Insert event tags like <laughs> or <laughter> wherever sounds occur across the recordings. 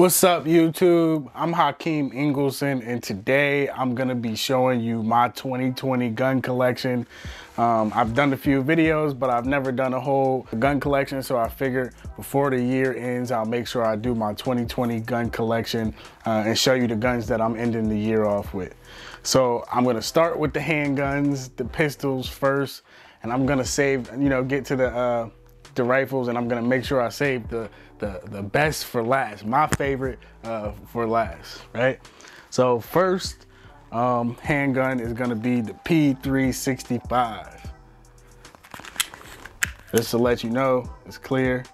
What's up YouTube? I'm Hakeem Ingleson and today I'm gonna be showing you my 2020 gun collection. Um, I've done a few videos, but I've never done a whole gun collection, so I figured before the year ends, I'll make sure I do my 2020 gun collection uh, and show you the guns that I'm ending the year off with. So I'm gonna start with the handguns, the pistols first, and I'm gonna save, you know, get to the uh, the rifles and I'm gonna make sure I save the, the, the best for last, my favorite uh, for last, right? So first um, handgun is gonna be the P365. Just to let you know, it's clear.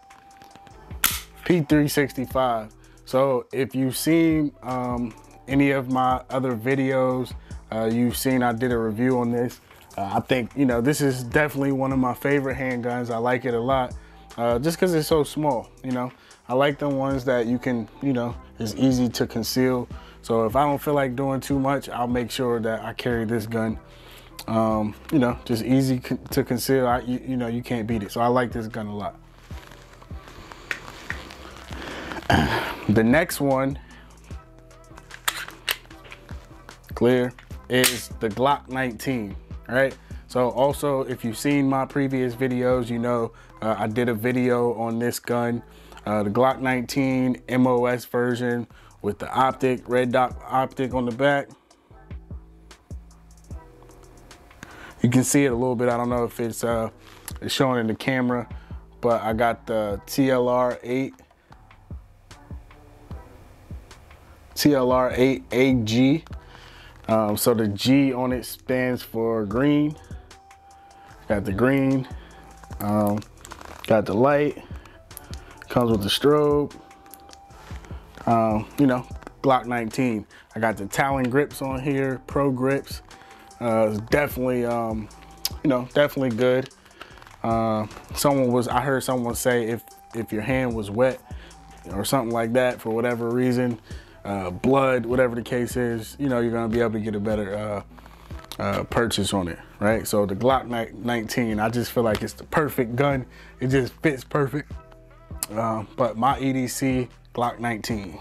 P365. So if you've seen um, any of my other videos, uh, you've seen I did a review on this. Uh, I think, you know, this is definitely one of my favorite handguns. I like it a lot uh, just because it's so small, you know. I like the ones that you can, you know, is easy to conceal. So if I don't feel like doing too much, I'll make sure that I carry this gun. Um, you know, just easy to conceal. I, you, you know, you can't beat it. So I like this gun a lot. <clears throat> the next one, clear, is the Glock 19 right? So also, if you've seen my previous videos, you know uh, I did a video on this gun, uh, the Glock 19 MOS version with the optic, red dot optic on the back. You can see it a little bit. I don't know if it's, uh, it's showing in the camera, but I got the TLR 8 TLR 8AG um, so the G on it stands for green. Got the green, um, got the light, comes with the strobe. Um, you know, Glock 19. I got the Talon grips on here, pro grips. Uh, definitely, um, you know, definitely good. Uh, someone was, I heard someone say if if your hand was wet or something like that for whatever reason, uh, blood, whatever the case is, you know, you're gonna be able to get a better uh, uh, purchase on it, right? So the Glock 19, I just feel like it's the perfect gun. It just fits perfect. Uh, but my EDC, Glock 19.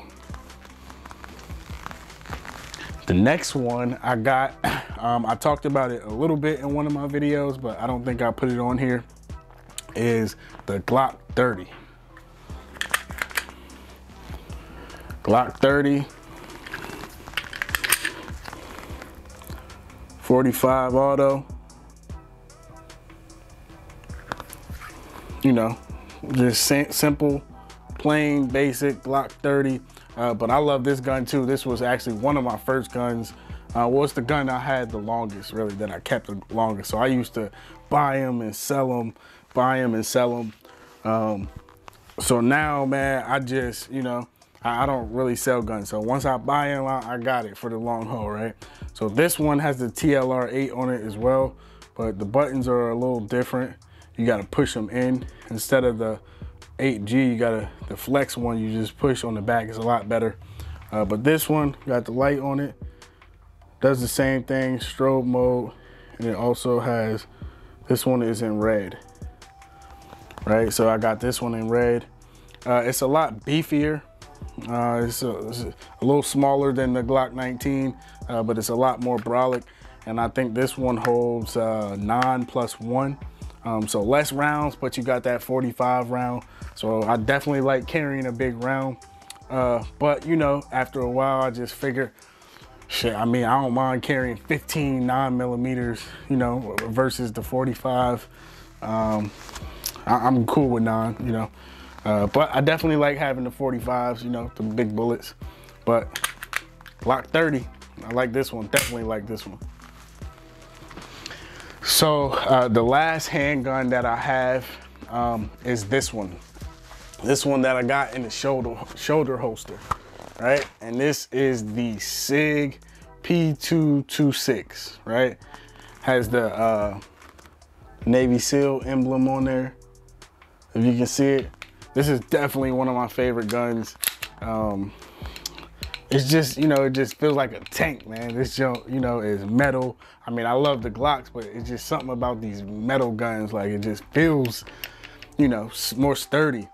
The next one I got, <coughs> um, I talked about it a little bit in one of my videos, but I don't think I put it on here, is the Glock 30. Glock 30. 45 auto. You know, just simple, plain, basic Glock 30. Uh, but I love this gun too. This was actually one of my first guns. Uh, well, it's the gun I had the longest, really, that I kept the longest. So I used to buy them and sell them, buy them and sell them. Um, so now, man, I just, you know, I don't really sell guns. So once I buy them, I got it for the long haul, right? So this one has the TLR 8 on it as well, but the buttons are a little different. You gotta push them in. Instead of the 8G, you gotta, the flex one, you just push on the back, it's a lot better. Uh, but this one, got the light on it, does the same thing, strobe mode, and it also has, this one is in red, right? So I got this one in red. Uh, it's a lot beefier uh, it's, a, it's, a, little smaller than the Glock 19, uh, but it's a lot more brolic. And I think this one holds uh, nine plus one. Um, so less rounds, but you got that 45 round. So I definitely like carrying a big round. Uh, but you know, after a while, I just figure, shit, I mean, I don't mind carrying 15 nine millimeters, you know, versus the 45. Um, I, am cool with nine, you know. Uh, but I definitely like having the 45s, you know, the big bullets. But Glock 30, I like this one, definitely like this one. So uh, the last handgun that I have um, is this one. This one that I got in the shoulder, shoulder holster, right? And this is the SIG P226, right? Has the uh, Navy SEAL emblem on there. If you can see it, this is definitely one of my favorite guns. Um, it's just, you know, it just feels like a tank, man. This junk, you know, is metal. I mean, I love the Glocks, but it's just something about these metal guns. Like it just feels, you know, more sturdy.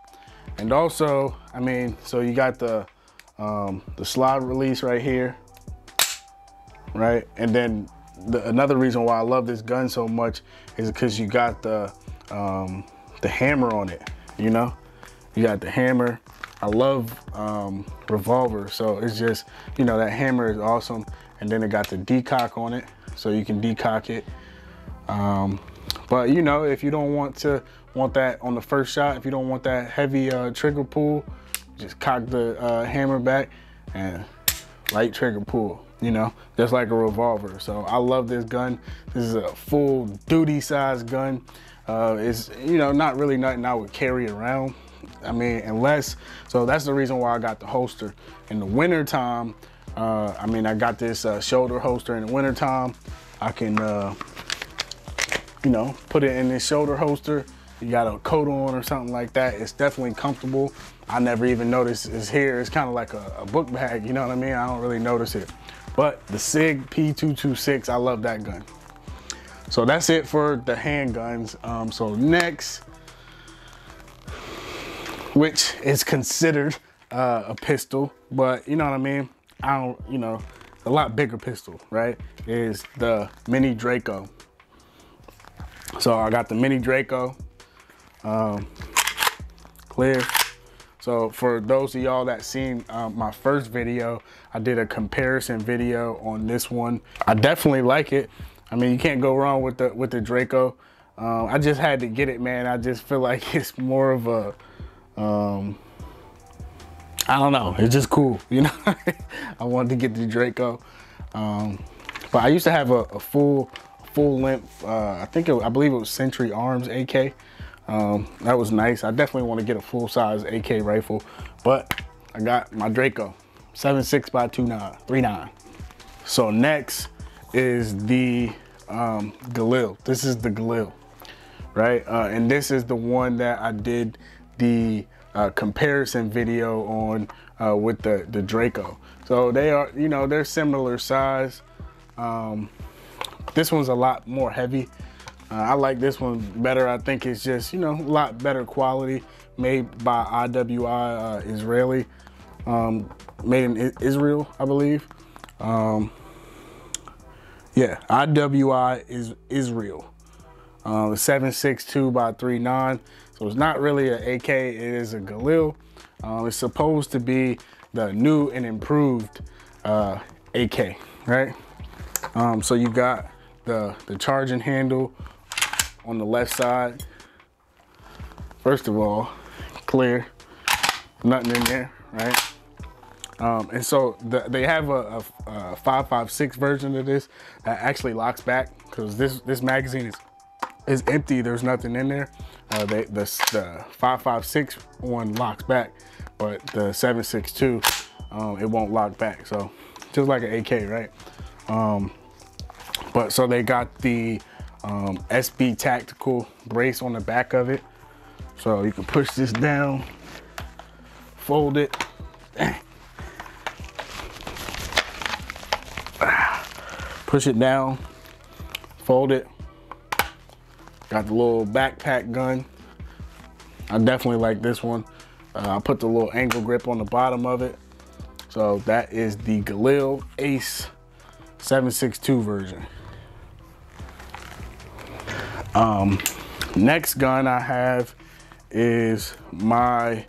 And also, I mean, so you got the um, the slide release right here, right? And then the, another reason why I love this gun so much is because you got the um, the hammer on it, you know? You got the hammer. I love um, revolver, so it's just, you know, that hammer is awesome. And then it got the decock on it, so you can decock it. Um, but you know, if you don't want to want that on the first shot, if you don't want that heavy uh, trigger pull, just cock the uh, hammer back and light trigger pull, you know, just like a revolver. So I love this gun. This is a full duty size gun. Uh, it's, you know, not really nothing I would carry around. I mean, unless, so that's the reason why I got the holster. In the winter time, uh, I mean, I got this uh, shoulder holster in the winter time. I can, uh, you know, put it in this shoulder holster. You got a coat on or something like that. It's definitely comfortable. I never even noticed it's here. It's kind of like a, a book bag, you know what I mean? I don't really notice it. But the SIG P226, I love that gun. So that's it for the handguns. Um, so next, which is considered uh, a pistol, but you know what I mean? I don't, you know, a lot bigger pistol, right? Is the Mini Draco. So I got the Mini Draco, um, clear. So for those of y'all that seen um, my first video, I did a comparison video on this one. I definitely like it. I mean, you can't go wrong with the with the Draco. Um, I just had to get it, man. I just feel <laughs> like it's more of a, um, I don't know. It's just cool, <laughs> you know. I wanted to get the Draco, um, but I used to have a, a full full length. Uh, I think it, I believe it was Century Arms AK. Um, that was nice. I definitely want to get a full size AK rifle, but I got my Draco, 7.6 by 2.9, 3.9. So next is the um, Galil. This is the Galil, right? Uh, and this is the one that I did the uh, comparison video on uh, with the, the Draco. So they are, you know, they're similar size. Um, this one's a lot more heavy. Uh, I like this one better. I think it's just, you know, a lot better quality, made by IWI uh, Israeli, um, made in Israel, I believe. Um, yeah, IWI is Israel. Uh, 762 by 39. So it's not really an AK, it is a Galil. Uh, it's supposed to be the new and improved uh, AK, right? Um, so you got the, the charging handle on the left side. First of all, clear, nothing in there, right? Um, and so the, they have a, a, a 556 version of this that actually locks back because this this magazine is is empty. There's nothing in there. Uh, they, the, the 556 one locks back, but the 762 um, it won't lock back. So just like an AK, right? Um, but so they got the um, SB Tactical brace on the back of it. So you can push this down, fold it. <coughs> Push it down, fold it. Got the little backpack gun. I definitely like this one. Uh, I put the little angle grip on the bottom of it. So that is the Galil Ace 762 version. Um, next gun I have is my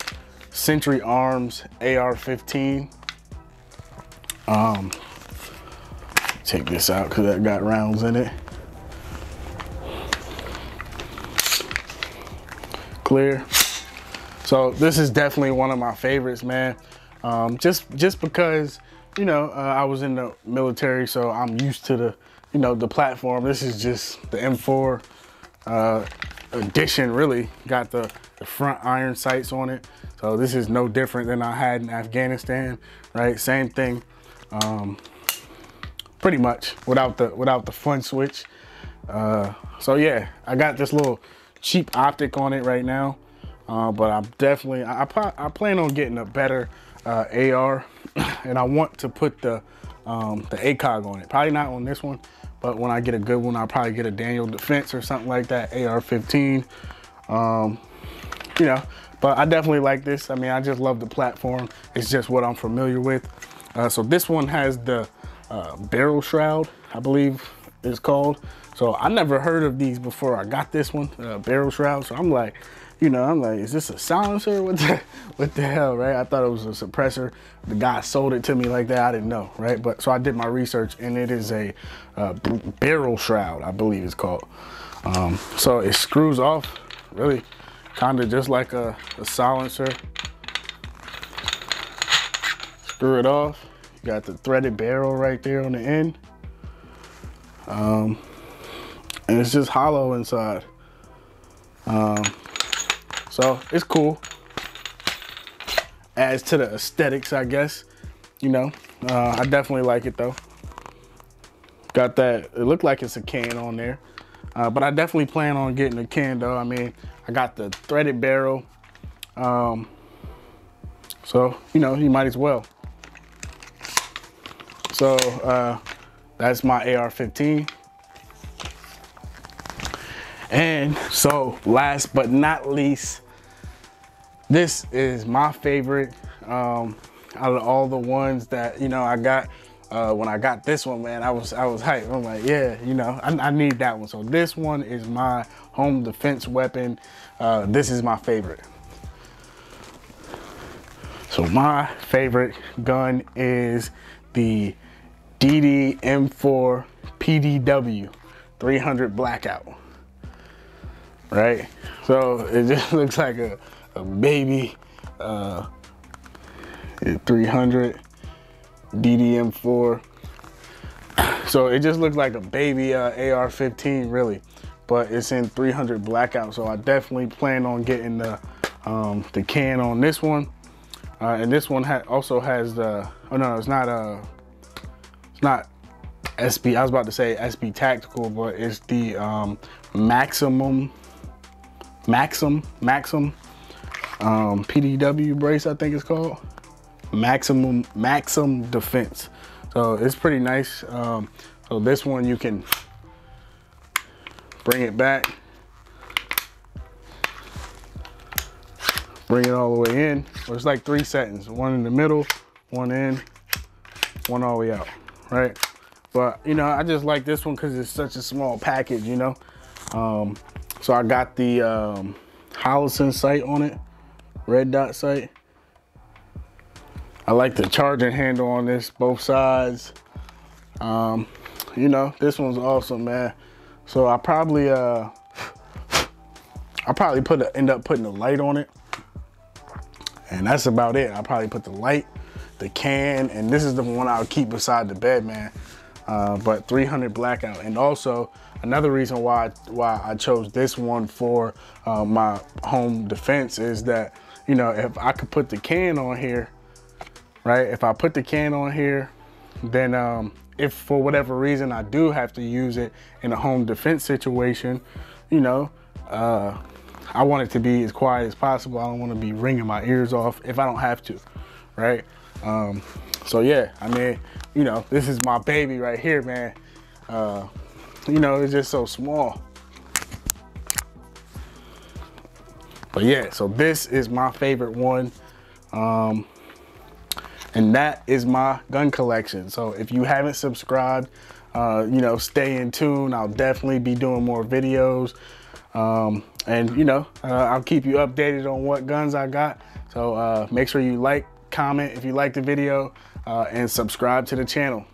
Century Arms AR-15. Um, take this out because that got rounds in it. Clear. So this is definitely one of my favorites, man. Um, just just because, you know, uh, I was in the military, so I'm used to the, you know, the platform. This is just the M4 uh, edition, really. Got the, the front iron sights on it. So this is no different than I had in Afghanistan, right? Same thing. Um, pretty much without the without the fun switch. Uh, so yeah, I got this little cheap optic on it right now, uh, but I'm definitely I, I, plan on getting a better uh, AR, <coughs> and I want to put the um, the ACOG on it. Probably not on this one, but when I get a good one, I'll probably get a Daniel Defense or something like that, AR-15. Um, you know, but I definitely like this. I mean, I just love the platform. It's just what I'm familiar with. Uh, so this one has the uh, barrel shroud, I believe it's called. So I never heard of these before I got this one, uh, barrel shroud. So I'm like, you know, I'm like, is this a silencer? <laughs> What the, what the hell, right? I thought it was a suppressor. The guy sold it to me like that. I didn't know, right? But so I did my research and it is a uh, barrel shroud, I believe it's called. Um, so it screws off really kind of just like a, a silencer. Screw it off. You got the threaded barrel right there on the end. Um, and it's just hollow inside. Um, so it's cool. Adds to the aesthetics, I guess. You know, uh, I definitely like it though. Got that, it looked like it's a can on there. Uh, but I definitely plan on getting a can though. I mean, I got the threaded barrel. Um, so, you know, you might as well. So uh, that's my AR-15. And so last but not least, this is my favorite um, out of all the ones that, you know, I got uh, when I got this one, man, I was I was hyped. I'm like, yeah, you know, I, I need that one. So this one is my home defense weapon. Uh, this is my favorite. So my favorite gun is the DD M4 PDW 300 Blackout. Right? So it just <laughs> looks like a, a baby uh, 300 DDM4. So it just looked like a baby uh, AR-15 really, but it's in 300 blackout. So I definitely plan on getting the, um, the can on this one. Uh, and this one ha also has the, oh no, it's not, uh, it's not SB, I was about to say SB Tactical, but it's the um, Maximum, Maxim, Maxim um, PDW brace, I think it's called maximum maximum defense. So it's pretty nice. Um, so this one you can bring it back, bring it all the way in. Well, it's like three settings, one in the middle, one in, one all the way out, right? But you know, I just like this one because it's such a small package, you know? Um, so I got the um, Holosun sight on it, red dot sight. I like the charging handle on this, both sides. Um, you know, this one's awesome, man. So I probably, uh, I probably put a, end up putting a light on it. And that's about it. I probably put the light, the can, and this is the one I'll keep beside the bed, man. Uh, but 300 blackout. And also another reason why, why I chose this one for uh, my home defense is that, you know, if I could put the can on here, right? If I put the can on here, then um, if for whatever reason I do have to use it in a home defense situation, you know, uh, I want it to be as quiet as possible. I don't want to be ringing my ears off if I don't have to, right? Um, so yeah, I mean, you know, this is my baby right here, man. Uh, you know, it's just so small. But yeah, so this is my favorite one. Um, and that is my gun collection. So if you haven't subscribed, uh, you know, stay in tune. I'll definitely be doing more videos. Um, and you know, uh, I'll keep you updated on what guns I got. So uh, make sure you like, comment if you like the video, uh, and subscribe to the channel.